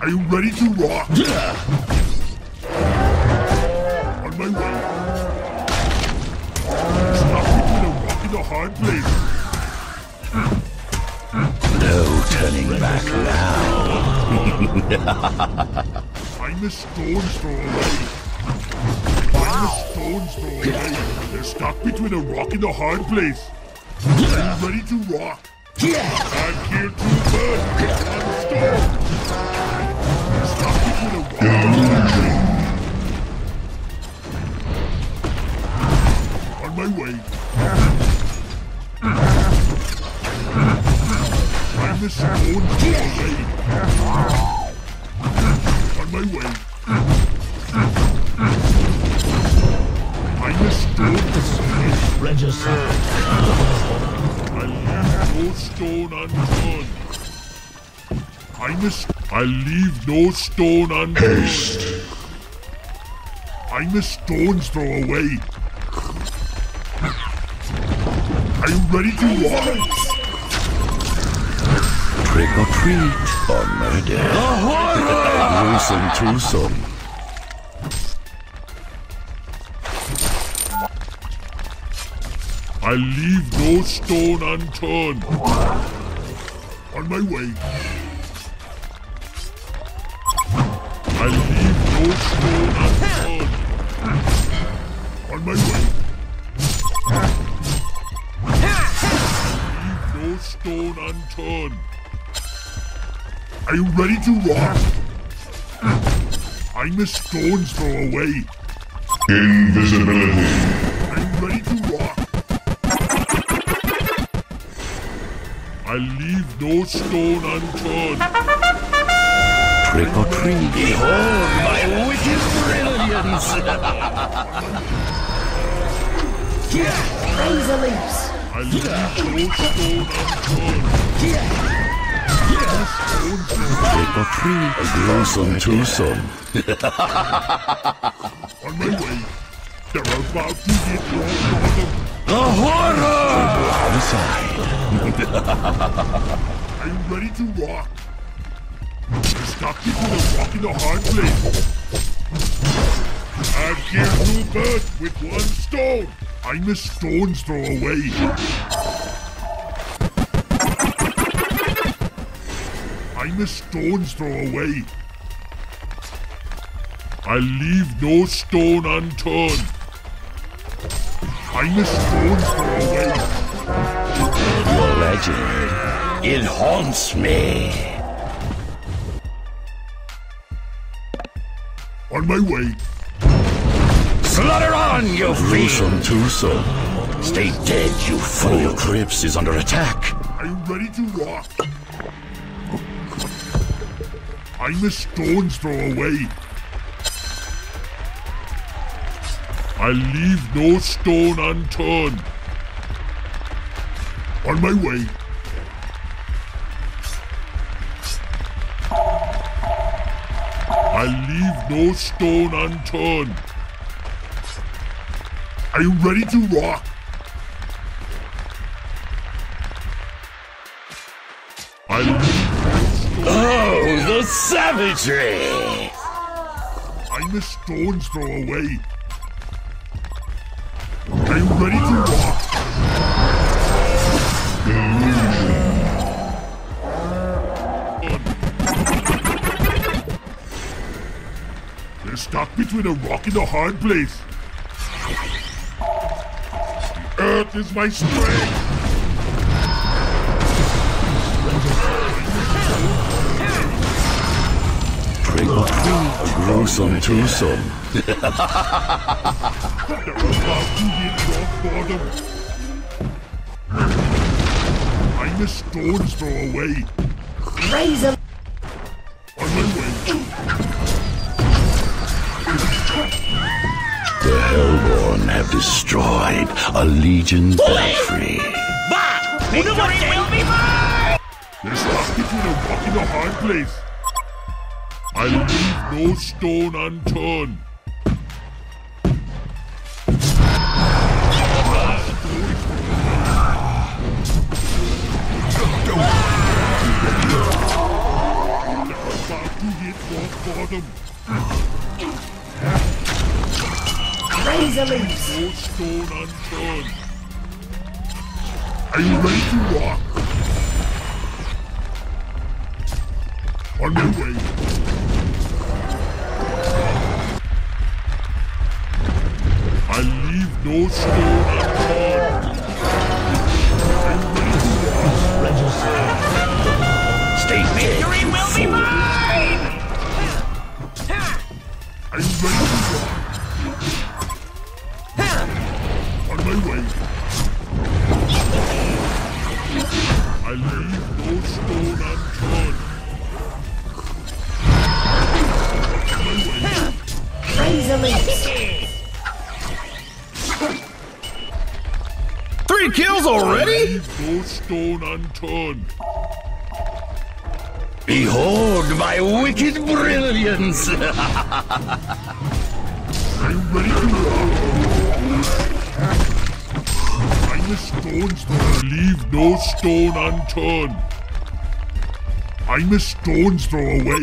Are you ready to rock? Yeah. On my way. Stop between a rock and a hard place. No turning back now. Find the stones throw away. Find the stones throw away. They're stuck between a rock and a hard place. Are you ready to rock? I've killed two birds with one stone. They're stuck between a and place. On. On my way. Stone unturned. Highness, I'll leave no stone unturned. Haste. Highness stones throw away. Are you ready to walk? Trick or treat or murder. Gruesome twosome. I leave no stone unturned. On my way. I leave no stone unturned. On my way. I Leave no stone unturned. Are you ready to rock? I'm the stones throw away. Invisibility. I leave no stone unturned. Trick or treat. Behold my wicked brilliance! Razor leaps. I leave no stone unturned. Trick or treat. Gruesome twosome. On my way. They're about to get rock bottom. The horror! Are you ready to rock? Stop between a rock and a hard place. I've killed two birds with one stone. I'm a stone's throw away. I'm a stone's throw away. I leave no stone unturned. I'm a stone's throw away. Legend. It haunts me. On my way. Slaughter on, you Gruesome twosome. Stay dead, you fool. Your crypts is under attack. Are you ready to rock? I'm a stone's throw away. I leave no stone unturned. On my way. I leave no stone unturned. Are you ready to rock? I leave Oh, the savagery! I'm a stone's throw away. Are you ready to They're stuck between a rock and a hard place. The earth is my strength. Trick or treat. Gruesome twosome. They're about to hit rock bottom. I'm a stone's throw away. Razor. On my way. The Hellborn have destroyed a Legion belfry. Victory will be mine! They're stuck between a rock and a hard place. I leave no stone unturned. To hit Razor leaves. No stone unturned. Are you ready to rock? On your way. I leave no stone unturned. Razor. Three kills already? Leave no stone unturned. Behold my wicked brilliance! Are you ready to rock? I'm stone's throw. Leave no stone unturned. I'm a stone's throw away.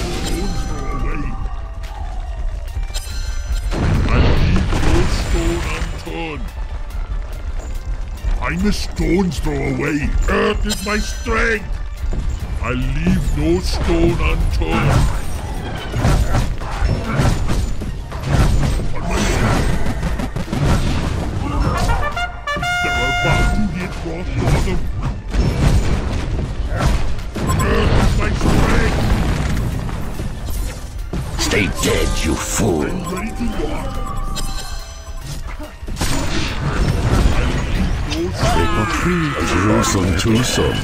I'm a stone's throw away. Earth is my strength. I leave no stone unturned. On my way. They're about to hit rock bottom. Earth is my strength. Stay dead, you fool! Ready to rock. Trick or treat, gruesome twosome.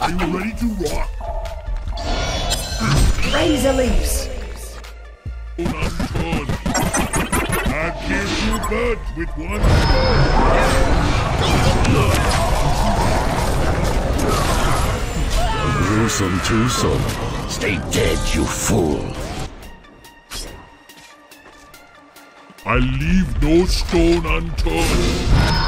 Are you ready to rock? Razor leaves. unturned. I killed two birds with one stone. Gruesome twosome. Stay dead, you fool! I leave no stone unturned.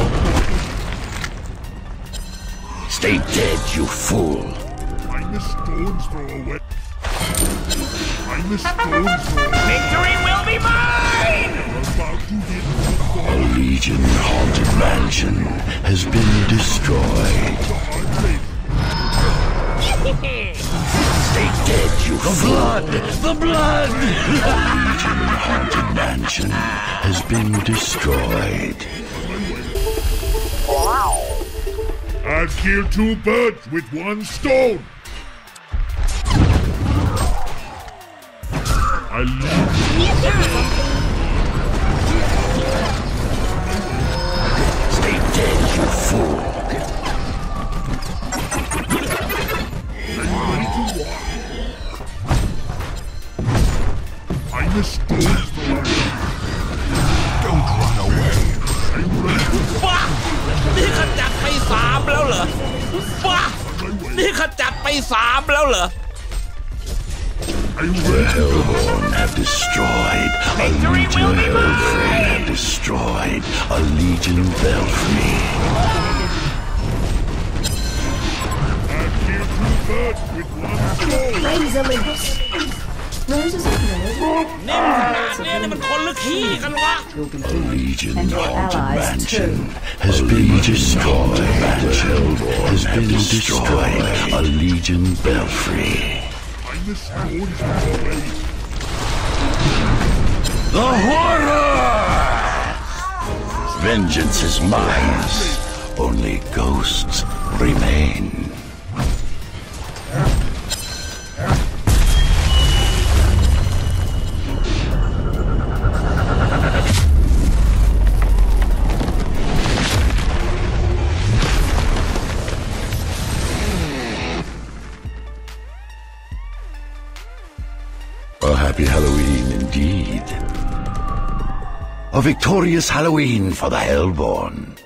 Stay dead, you fool! I'm a stone's throw away. I'm a stone's throw away. Victory will be mine! About A Legion haunted mansion has been destroyed. Stay dead, you the blood! The blood! A Legion haunted mansion has been destroyed. I'd kill two birds with one stone. I leave นี่ขจัดไปสามแล้วเหรอ Are you The ready? Hellborn have destroyed a Victory Legion will be Belfry mine! have destroyed a Legion Belfry. I'd kill two birds with one stone. นิ่มขนาดเนี้ยนี่มันคนหรือ ขี้กันวะ will be A healed, Legion and your haunted allies mansion too. has been destroyed. Mansion has been destroyed. A Legion belfry. Find the stones betrayed. The horror! Vengeance is mine. Only ghosts remain. A victorious Halloween for the Hellborn.